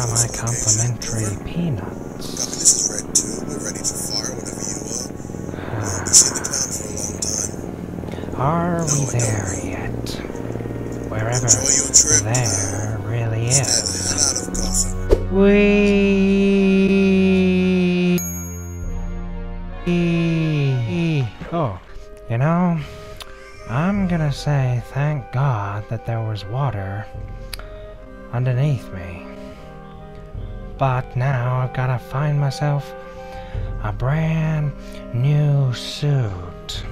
are my complimentary peanuts? Copy, this is Red 2. We're ready to fire whenever you are. Uh, we've seen the town for a long time. Are we there yet? Wherever trip. there really is. in and of coffin. We. Oh, you know, I'm gonna say thank God that there was water underneath me. But now I've gotta find myself a brand new suit.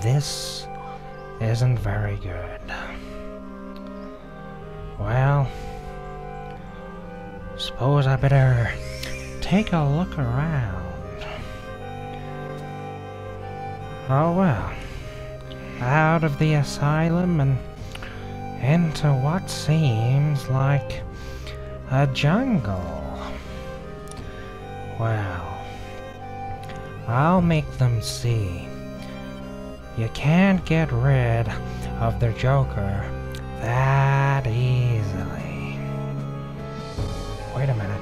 This isn't very good. Well, suppose I better take a look around. Oh well, out of the asylum and into what seems like a jungle. Well, I'll make them see. You can't get rid of the Joker that easily. Wait a minute.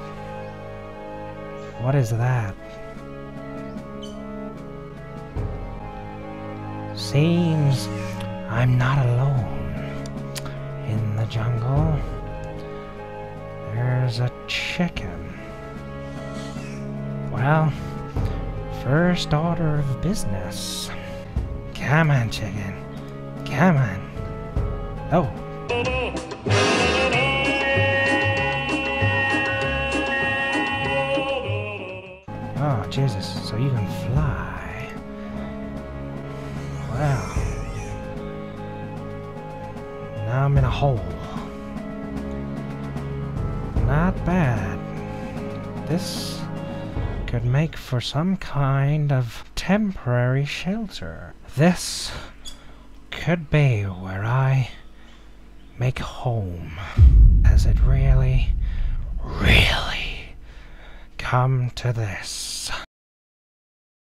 What is that? Seems I'm not alone There's a chicken. Well, first order of business. Come on, chicken. Come on. Oh. Oh, Jesus, so you can fly. Wow. Now I'm in a hole. Not bad. This could make for some kind of temporary shelter. This could be where I make home. Has it really, really come to this?